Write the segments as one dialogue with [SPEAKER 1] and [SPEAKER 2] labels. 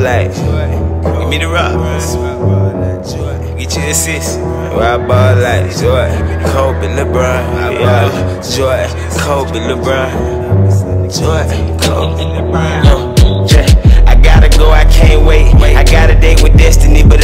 [SPEAKER 1] like. Give me the rock. Get you assist. I ball like Joy, Kobe, LeBron. Yeah, Joy, Kobe, LeBron. Joy, Kobe, LeBron. Uh, yeah. I gotta go, I can't wait. I got a date with destiny, but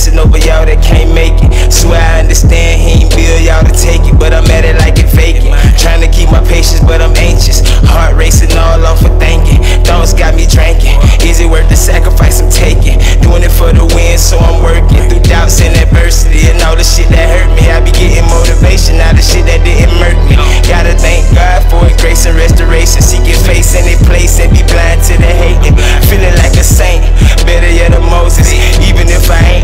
[SPEAKER 1] stressing over y'all that can't make it. Swear I understand he ain't build y'all to take it, but I'm at it like it vacant. Trying to keep my patience, but I'm anxious. Heart racing all off of thinking. Thoughts got me drinking. Is it worth the sacrifice I'm taking? Doing it for the win, so I'm working through doubts and adversity and all the shit that hurt me. I be getting motivation out of shit that didn't murk me. Gotta thank God for His grace and restoration. Seeking face in a place and be blind to the hating. Feeling like a saint, better yet a Moses. Even if I ain't,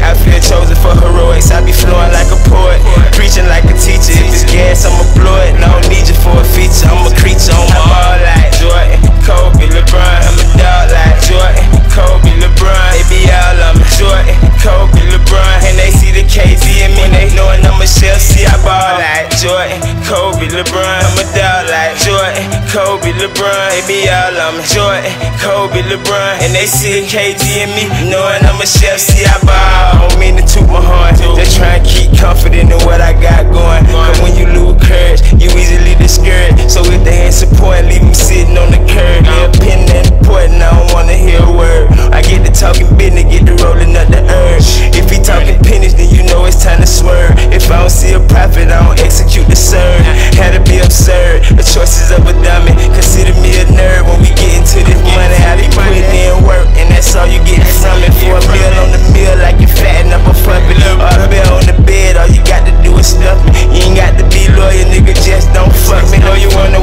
[SPEAKER 1] feature. I'm a creature on my all like Jordan, Kobe, LeBron. I'm a dog like Jordan, Kobe, LeBron. They be all on me. Jordan, Kobe, LeBron. And they see the KD in me. They knowing I'm a chef. See, I ball like Jordan, Kobe, LeBron. I'm a dog like Jordan, Kobe, LeBron. They be all on me. Jordan, Kobe, LeBron. And they see the KD in me. Knowing I'm a chef. See, I ball. I don't mean to toot my horn. Just try Ain't supporting, leave them sitting on the curb. Their opinion ain't important, I don't wanna hear a word. I get to talking business, get to rolling up the herb. If he talking pennies, then you know it's time to swerve. If I don't see a profit, I don't execute the serve. Had to be absurd, the choices of a dummy. Consider me a nerd when we get into this money. I be putting in work, and that's all you get from it. For a meal on the meal, like you fatting up a puppet. Or a bed on the bed, all you got to do is stuff me. You ain't got to be loyal, nigga, just don't fuck me. Know you wanna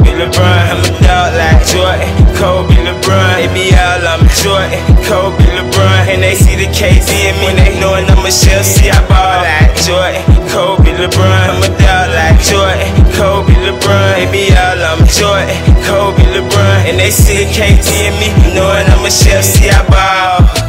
[SPEAKER 1] Kobe, LeBron. I'm a dog like Jordan, Kobe, LeBron. They be all me. Jordan, Kobe, LeBron. And they see the KD in me, they knowing I'm a chef. See, I ball like Jordan, Kobe, LeBron. I'm a dog like Jordan, Kobe, LeBron. They be all me. Jordan, Kobe, LeBron. And they see the KD in me, knowing I'm a chef. See, I ball.